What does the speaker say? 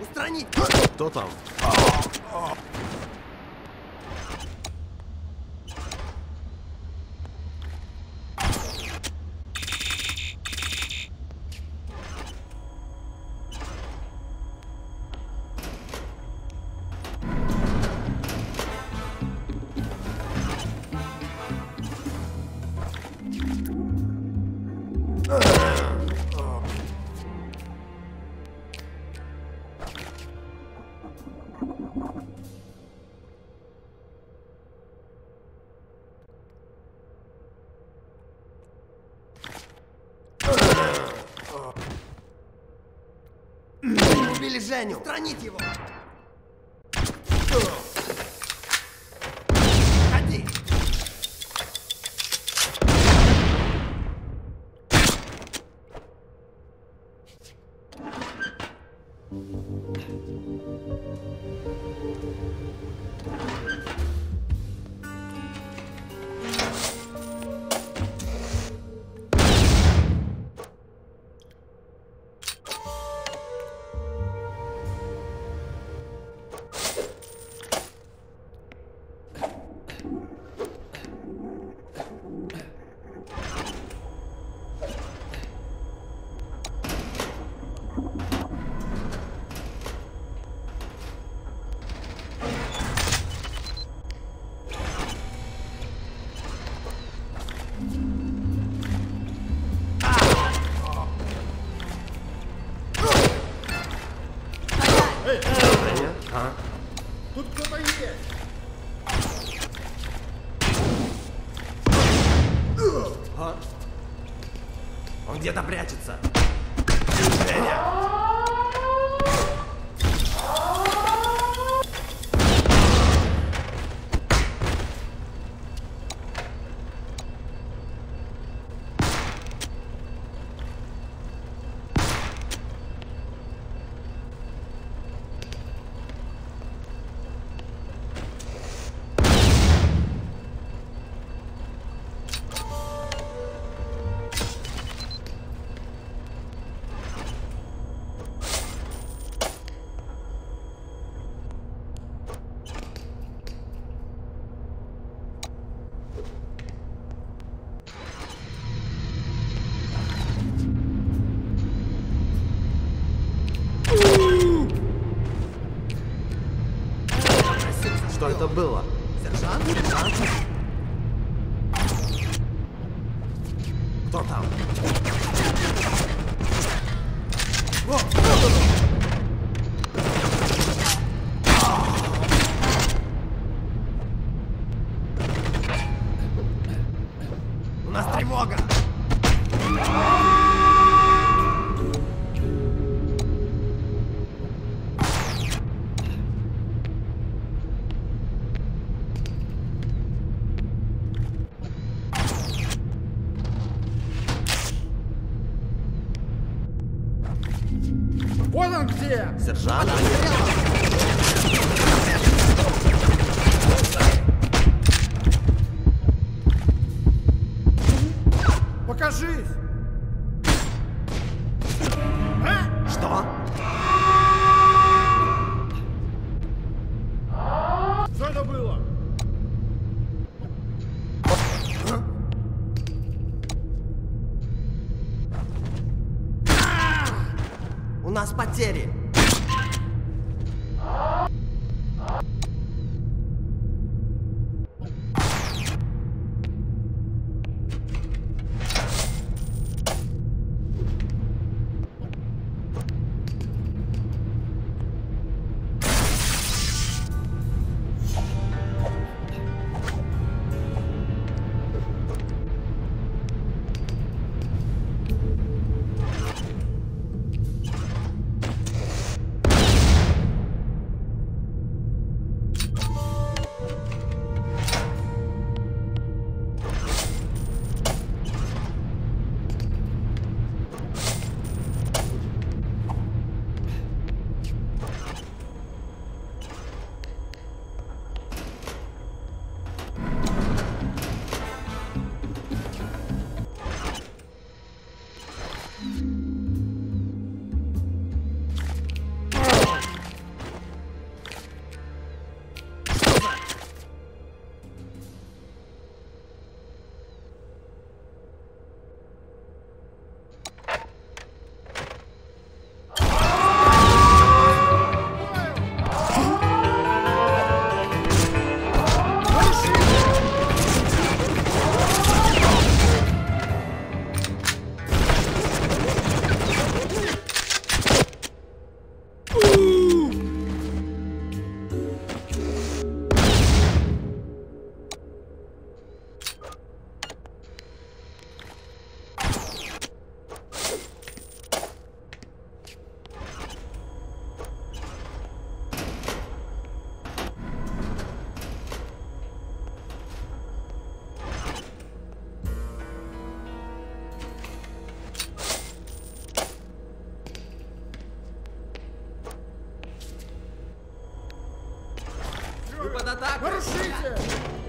Устранить! Кто там? Убили Женю! Устранить его! Thank you. Женя? А? Тут кто-то есть! Он где-то прячется! Что это было? Сержант? Кто там? Где! Сержант? Покажись! Нас потери! Got this.